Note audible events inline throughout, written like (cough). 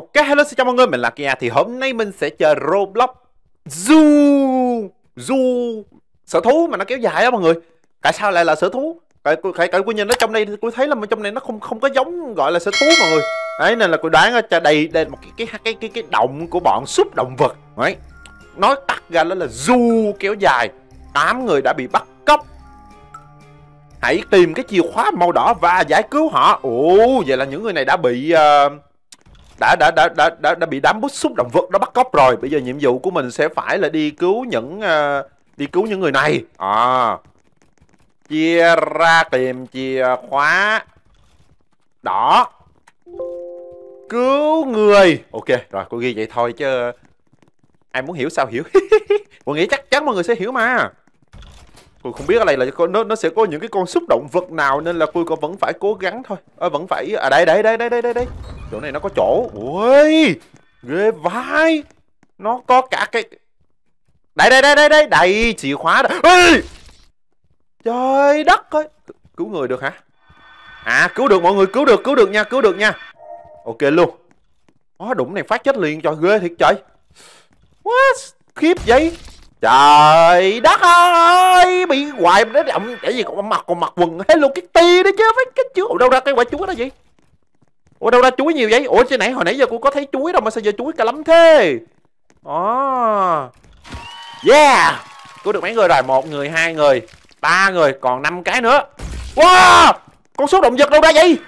Ok, hello xin chào mọi người, mình là Kia Thì hôm nay mình sẽ chơi Roblox Zoo Zoo Sở thú mà nó kéo dài đó mọi người Tại sao lại là sở thú? Tại tại tại cô nhìn nó trong đây tôi thấy là trong này nó không không có giống gọi là sở thú mọi người. Đấy nên là tôi đoán ờ, cho đây đây một cái cái cái cái cái động của bọn súc động vật. Đấy. Nói tắt ra đó là zoo kéo dài. tám người đã bị bắt cóc. Hãy tìm cái chìa khóa màu đỏ và giải cứu họ. Ồ, vậy là những người này đã bị uh, đã, đã đã đã đã đã bị đám bút xúc động vật đó bắt cóc rồi. Bây giờ nhiệm vụ của mình sẽ phải là đi cứu những uh, đi cứu những người này. À, chia ra tìm chìa khóa đỏ. Cứu người. Ok rồi cô ghi vậy thôi chứ ai muốn hiểu sao hiểu. (laughs) Cô nghĩ chắc chắn mọi người sẽ hiểu mà tôi không biết ở đây là nó nó sẽ có những cái con xúc động vật nào nên là tôi còn vẫn phải cố gắng thôi. À, vẫn phải à đây đây đây đây đây đây đây. Chỗ này nó có chỗ. Ui ghê vai nó có cả cái đây đây đây đây đây đây chìa khóa đó. Ê! Trời đất ơi. Cứu người được hả? À cứu được mọi người cứu được cứu được nha cứu được nha. Ok luôn. Ó đụng này phát chết liền trời ghê thiệt trời. What? Khiếp vậy? Trời đất ơi, Bị hoài nó động tại gì còn mặc còn mặc quần. Hello Kitty đó chứ. Phải cái chứ Ủa đâu ra cái quả chuối đó gì Ủa, đâu ra chuối nhiều vậy? Ủa, chứ nãy, hồi nãy giờ cô có thấy chuối đâu Mà sao giờ chuối cả lắm thế? Oh Yeah. Cứu được mấy người rồi? Một người, hai người, ba người, còn năm cái nữa. Wow! Con số động vật đâu ra vậy?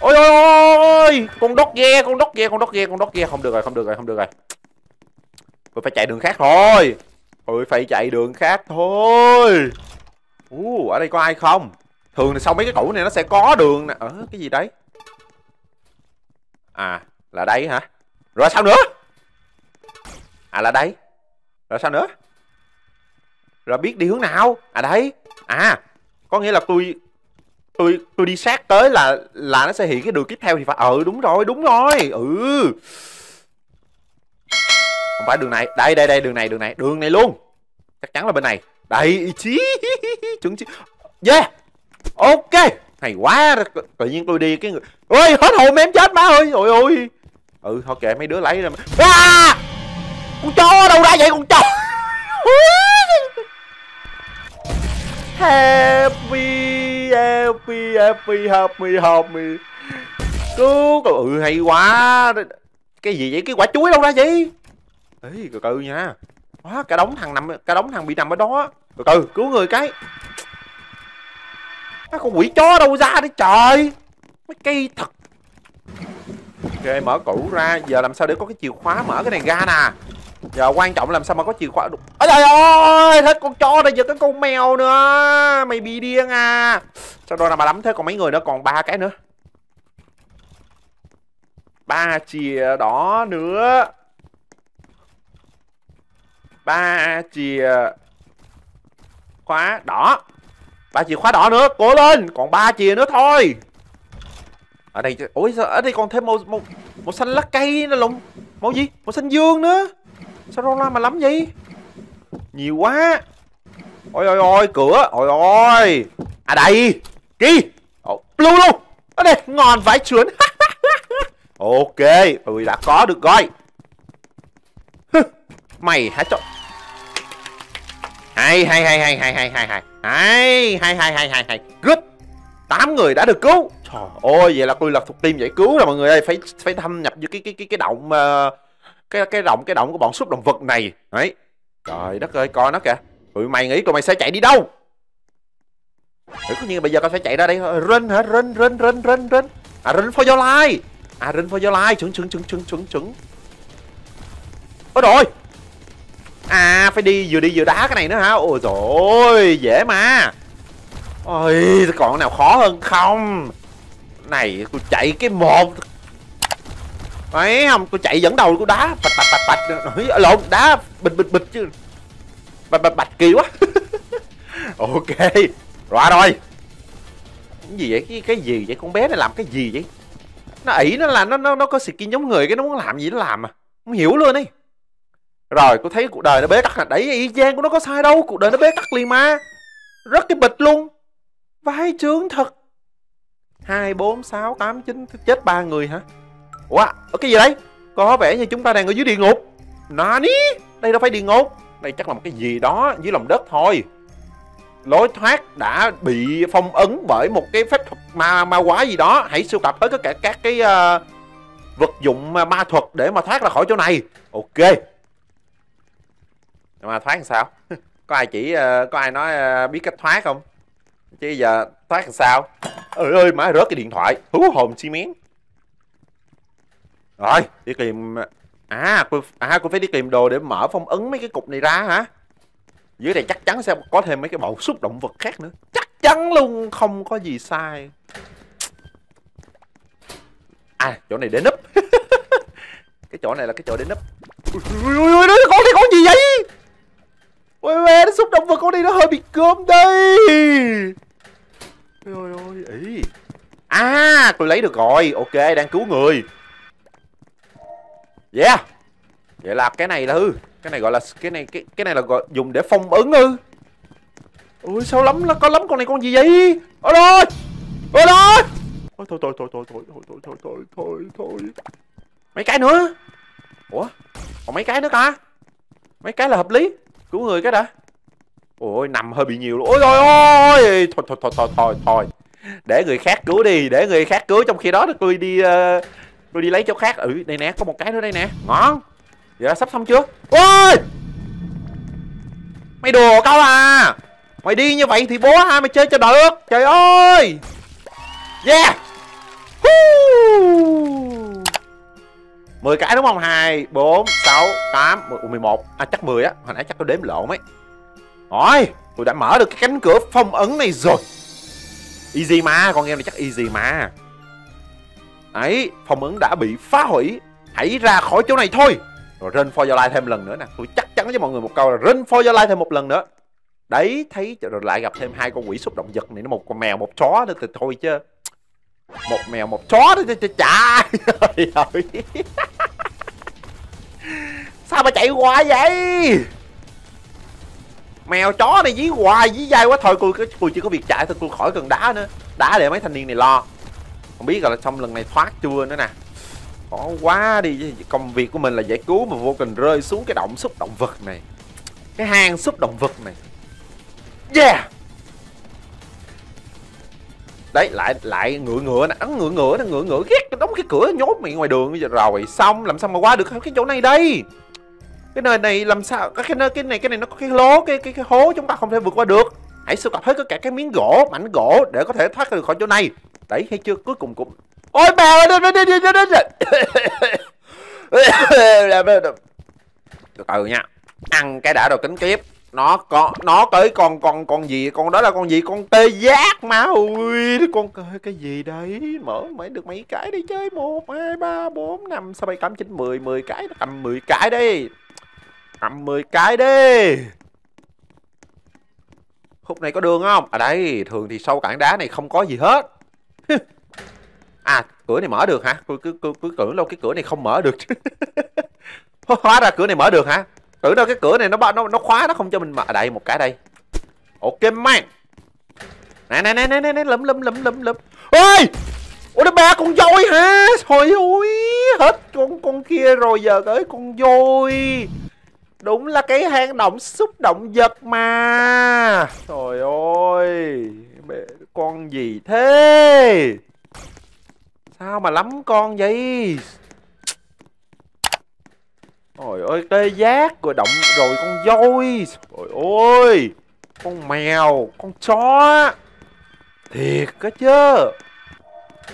Ôi ôi ôi con đốt ghe, con đốt ghe, con đốt ghe, con đốt ghe. Không được rồi, không được rồi, không được rồi. Tôi phải chạy đường khác thôi. Ôi phải chạy đường khác thôi. Uh, ở đây có ai không? Thường thì sau mấy cái tủ này nó sẽ có đường nè. Ở ờ, cái gì đấy? À là đây hả? Rồi sao nữa? À là đây. Rồi sao nữa? Rồi biết đi hướng nào? À đây. à có nghĩa là tôi tôi tôi đi sát tới là là nó sẽ hiện cái đường tiếp theo thì phải. Ừ đúng rồi đúng rồi. Ừ. Không phải đường này. Đây đây đây đường này đường này đường này luôn chắc chắn là bên này. Đây chí. (laughs) Chuẩn chí. Yeah. Ok. Hay quá. Tự nhiên tôi đi cái người ôi, hết hồn em chết má ơi. Ôi ôi. Ừ thôi kệ, mấy đứa lấy ra à! con chó đâu ra vậy, con chó? (laughs) Happy Happy Happy Happy Happy. Cứu Ừ hay quá. Cái gì vậy? Cái quả chuối đâu ra vậy? Ê cậu từ nha. Đó, cả đống thằng nằm Cả đống thằng bị nằm ở đó Từ từ cứu người cái. Nó con quỷ chó đâu ra đấy trời. Mấy cây thật. Ok mở cũ ra. Giờ làm sao để có cái chìa khóa mở cái này ra nè. Giờ quan trọng làm sao mà có chìa khóa được Ôi trời ơi Thế con chó đây giờ cái con mèo nữa. Mày bị điên à. Sao đó là mà lắm thế còn mấy người nữa còn ba cái nữa. Ba chìa đỏ nữa ba chìa khóa đỏ. Ba chìa khóa đỏ nữa cố lên còn ba chìa nữa thôi. Ở đây ôi sao ở đây còn thêm màu màu màu xanh lá cây nữa lùng màu gì? Màu xanh dương nữa. Sao Rola mà lắm vậy? Nhiều quá. Ôi ôi ôi cửa Ôi ôi. À đây Kì. Oh, Blue luôn. Ở đây ngon vãi chuốn (laughs) Ok Tôi đã có được rồi. Mày hả chọn hay hay hay hay hay hay hay hay. Hay hay hay hay hay hay. Good. Tám người đã được cứu. Trời ơi vậy là tôi là thuộc team giải cứu rồi mọi người ơi. Phải phải thâm nhập vô cái cái cái cái động uh, cái cái động cái động của bọn súc động vật này. Đấy. Trời đất ơi coi nó kìa. Tụi mày nghĩ tụi mày sẽ chạy đi đâu? Thử có như bây giờ con phải chạy ra đây run hả? Run run run run run. À run for your life. À run for your life. Chuẩn chuẩn chuẩn chuẩn chuẩn chuẩn. Ôi rồi à phải đi vừa đi vừa đá cái này nữa hả ôi rồi dễ mà ôi còn nào khó hơn không này tôi chạy cái một Đấy không, tôi chạy dẫn đầu tôi đá bạch bạch bạch bạch nói lộn đá bịch bịch bịch chứ. Bạch bạch bạch kỳ quá. (laughs) ok. Rồi rồi. Cái gì vậy? Cái cái gì vậy? Con bé này làm cái gì vậy? Nó ỷ nó là nó nó nó có skin giống người cái nó muốn làm gì nó làm à? Không hiểu luôn đi. Rồi, tôi thấy cuộc đời nó bế tắc là đấy y chang của nó có sai đâu, cuộc đời nó bế tắc liền mà. Rất cái bịch luôn. Vai trướng thật. 2 4 6 8 9 chết ba người hả? Ủa, cái gì đấy? Có vẻ như chúng ta đang ở dưới địa ngục Nani Đây đâu phải địa ngục Đây chắc là một cái gì đó dưới lòng đất thôi Lối thoát đã bị phong ấn bởi một cái phép thuật ma ma quái gì đó Hãy sưu tập hết tất cả các cái uh, vật dụng ờ, ma thuật để mà thoát ra khỏi chỗ này Ok mà thoát làm sao có ai chỉ có ai nói biết cách thoát không chứ giờ thoát làm sao ơi ơi má rớt cái điện thoại hú hồn chi miếng rồi đi tìm à cô à cô phải đi tìm đồ để mở phong ấn mấy cái cục này ra hả dưới này chắc chắn sẽ có thêm mấy cái bộ xúc động vật khác nữa chắc chắn luôn không có gì sai à chỗ này để nấp cái chỗ này là cái chỗ để nấp ui ui ui con này con gì vậy nó xúc động vật con này nó hơi bị cơm đây ôi ôi ý à tôi lấy được rồi ok đang cứu người yeah vậy là cái này là hư cái này gọi là cái này cái cái này là gọi dùng để phong ấn ư ui sao lắm nó có lắm con này con gì vậy ôi rồi ôi rồi thôi thôi thôi thôi thôi thôi thôi thôi thôi thôi thôi thôi mấy cái nữa ủa còn mấy cái nữa ta mấy cái là hợp lý cứu người cái đã ôi nằm hơi bị nhiều luôn. Ôi ôi ôi thôi thôi thôi thôi thôi thôi. Để người khác cứu đi để người khác cứu. Trong khi đó tôi đi uh, tôi đi lấy chỗ khác. Ừ đây nè có một cái nữa đây nè. Ngon. Dạ sắp xong chưa? Ôi! Mày đùa câu à? Mày đi như vậy thì bố hai mày chơi cho được trời ơi! Yeah! Mười cái đúng không? Hai bốn sáu tám mười một. À chắc 10 á. Hồi nãy chắc tôi đếm lộn ấy rồi tôi đã mở được cái cánh cửa phong ấn này rồi. Easy mà, con game này chắc easy mà. Ấy, phong ấn đã bị phá hủy. Hãy ra khỏi chỗ này thôi. Rồi run for your life thêm lần nữa nè. Tôi chắc chắn với mọi người một câu là run for your life thêm một lần nữa. Đấy, thấy rồi lại gặp thêm hai con quỷ xúc động vật này, nó một con mèo, một chó nữa thì thôi chứ. Một mèo, một chó nữa thì chả (laughs) (laughs) sao mà chạy hoài vậy? Mèo chó này dí hoài, dí dai quá. Thôi tôi tôi chỉ có việc chạy thôi tôi khỏi cần đá nữa. Đá để mấy thanh niên này lo. Không biết là xong lần này thoát chưa nữa nè. Khó quá đi công việc của mình là giải cứu mà vô tình rơi xuống cái động xúc động vật này. Cái hang xúc động vật này. Yeah! Đấy, lại lại ngựa ngựa nè ngựa ngựa nó ngựa ngựa ghét đóng cái cửa nhốt mày ngoài đường. Rồi, xong, làm sao mà qua được cái chỗ này đây? Cái nơi này làm sao, cái nơi cái này cái này nó có cái lố, cái cái cái hố chúng ta không thể vượt qua được. Hãy sưu tập hết tất cả cái miếng gỗ, mảnh gỗ để có thể thoát được khỏi chỗ này. Đấy, hay chưa? Cuối cùng cũng ôi mèo đi đi đi đi đi từ từ nha. Ăn cái đã rồi tính kiếp. Nó có nó tới con con con gì? Con đó là con gì? Con tê giác má ui con cái cái gì đấy? Mở mới được mấy cái đi chơi. Một, hai, ba, bốn, năm, sáu, bảy, tám, chín, mười mười cái. Cầm mười cái đi cầm mười cái đi. Khúc này có đường không? À đây thường thì sâu cảng đá này không có gì hết. (laughs) À cửa này mở được hả? Cứ cứ cứ, cứ tưởng đâu cái cửa này không mở được. (laughs) Hóa ra cửa này mở được hả? Tưởng đâu cái cửa này nó nó nó khóa nó không cho mình mở. À đây một cái đây. Ok man nè nè nè nè nè lấm lấm lấm lấm lấm. Ôi! Ôi nó ba con voi hả? Thôi ôi hết con con kia rồi giờ tới con voi đúng là cái hang động xúc động vật mà. Trời ơi con gì thế? Sao mà lắm con vậy? Trời ơi, tê giác rồi, động rồi, con voi. Trời ơi, Con mèo, Con chó. Thiệt cái chứ.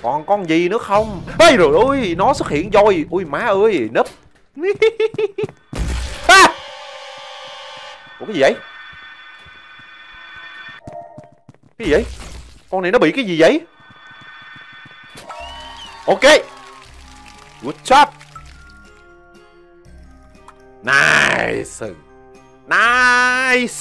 Còn con gì nữa không? Ê, rồi ơi Nó xuất hiện voi. Ui, má ơi Nấp! (laughs) Ủa, cái gì vậy? Cái gì vậy? Con này nó bị cái gì vậy? Ok. Good job. Nice. Nice.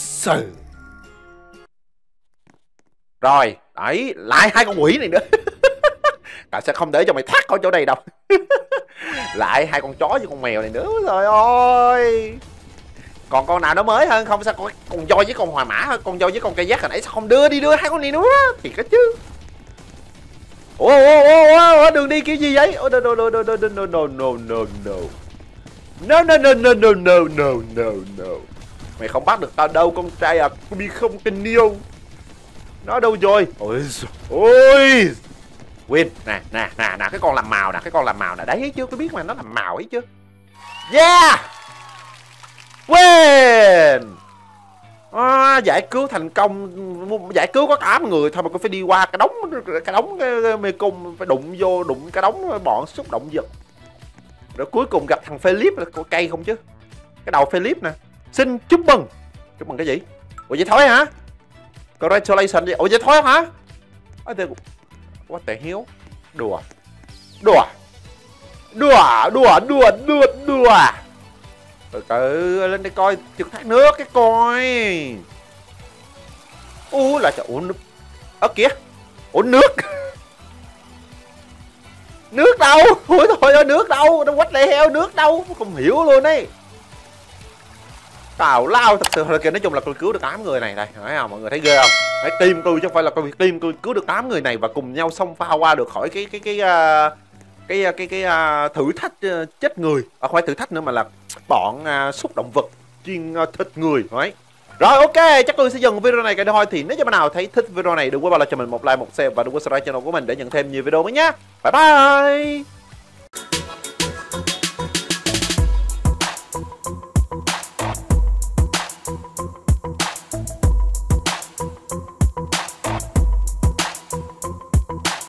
Rồi, Đấy, Lại hai con quỷ này nữa. (laughs) Tao sẽ không để cho mày thoát khỏi chỗ này đâu. (laughs) Lại hai con chó với con mèo này nữa Rồi ơi. Còn con nào nó mới hơn không sao con, con voi với con hòa mã Con voi với con cây giác hồi nãy sao không đưa đi đưa hai con này nữa thì có chứ ô ô ô ô đường đi kiểu gì vậy ô no no no no no no no no no no no no no no no no no no no mày không bắt được tao đâu con trai à mi không tình yêu nó đâu rồi ôi ôi win nè nè nè nè cái con làm màu nè cái con làm màu nè đấy chưa tôi biết mà nó làm màu ấy chứ yeah quên! À, giải cứu thành công giải cứu có 8 người thôi mà cũng phải đi qua cái đống cái đống cái mê cung phải đụng vô đụng cái đống bọn xúc động vật. Rồi cuối cùng gặp thằng Philip là có cây không chứ? Cái đầu Philip nè. Xin chúc mừng. Chúc mừng cái gì? Ủa vậy thôi hả? Congratulations. Vậy ủa vậy thôi hả? Ôi, tôi... what the hell? Đùa. Đùa. Đùa đùa đùa đùa đùa từ từ lên đây coi trực thác nước cái coi. U là trời ủa nước ớ kìa. Ủa nước. (laughs) Nước đâu? Ôi thôi ơi nước đâu? Nó quách lại heo nước đâu? Không hiểu luôn ấy. Tào lao thật sự. Là kìa nói chung là tôi cứu được 8 người này này thấy không? Mọi người thấy ghê không? Phải team tôi chứ không phải là team tôi cứu được 8 người này và cùng nhau xông pha qua được khỏi cái cái cái cái uh, cái cái, cái uh, thử thách uh, chết người. À, không phải thử thách nữa mà là bọn uh, xúc động vật chuyên uh, thịt người phải rồi ok, chắc tôi sẽ dừng video này. Cái thôi Thì nếu như bạn nào thấy thích video này đừng quên bỏ lại cho mình một like, một share Và đừng quên subscribe channel của mình để nhận thêm nhiều video mới nhé Bye bye!